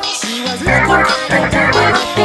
She was looking kind of dumb.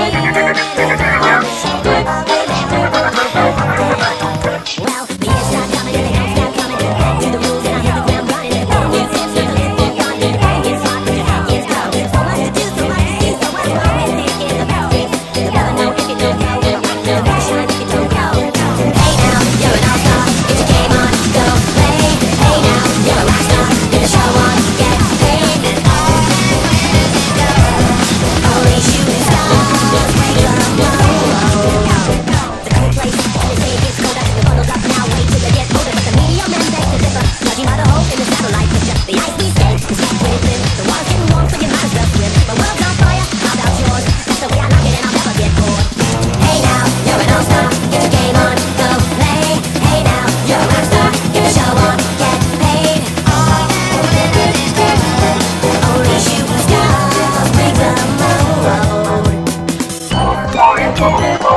Oh,